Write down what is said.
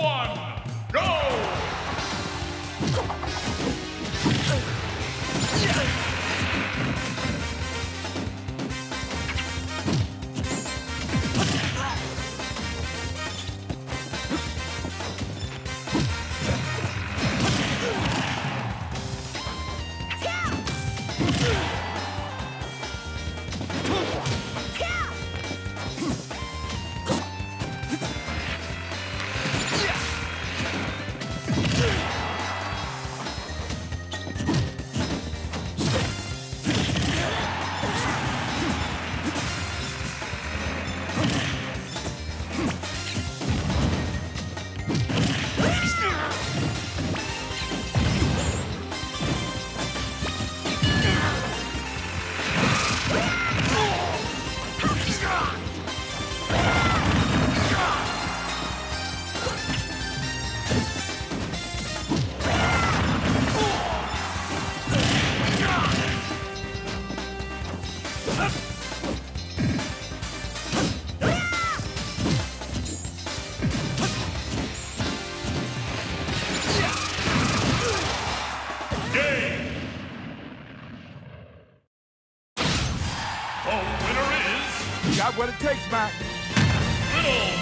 one, go! What it takes, Mac. Mac.